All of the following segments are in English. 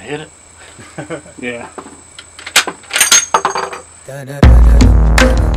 I hit it. yeah. And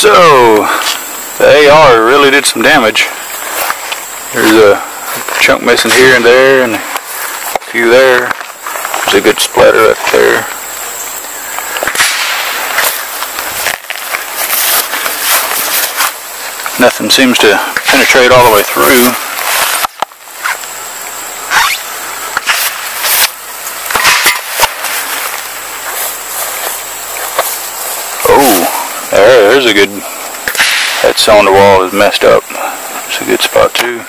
So, the AR really did some damage. There's a chunk missing here and there, and a few there. There's a good splatter up there. Nothing seems to penetrate all the way through. Oh, there, there's a good. That cylinder wall is messed up. It's a good spot too.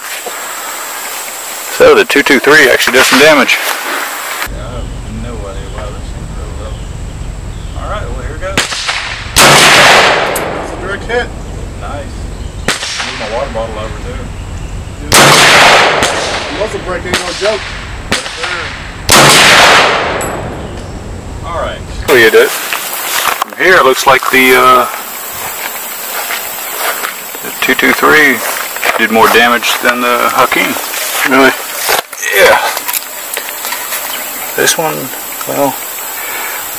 So the 223 actually does some damage. No idea why this thing drove up. Alright, well here goes. That's a direct hit. Nice. Move my water bottle over too. Muzzle brake ain't no joke. Alright. Oh, you did. From here, it looks like the, uh, the 223 did more damage than the Hakim. Really? Yeah. This one, well,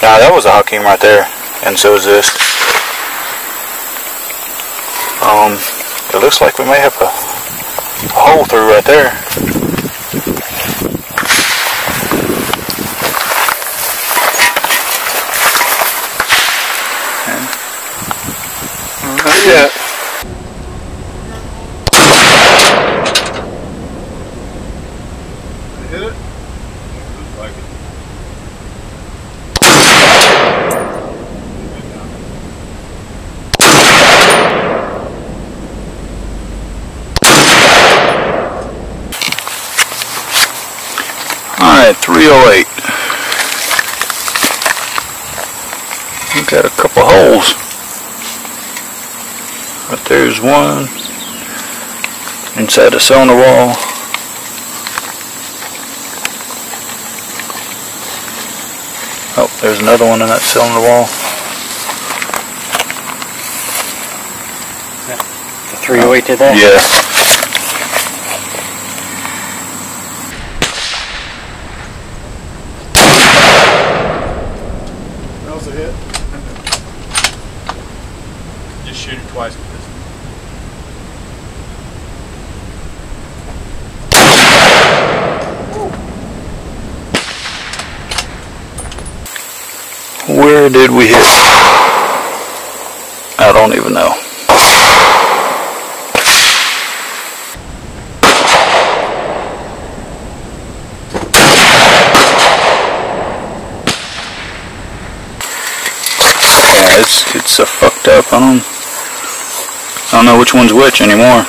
nah, that was a Hakim right there, and so is this. Um, it looks like we may have a hole through right there. Yeah. Hit it. Looks like it. Alright, 308. We've got a couple holes. Right there's one. Inside the cylinder wall. Oh, there's another one in that cylinder wall. The 308 did that? Yeah. That was a hit. Just shoot it twice with this. Where did we hit? I don't even know. It's it's so fucked up. I don't I don't know which one's which anymore.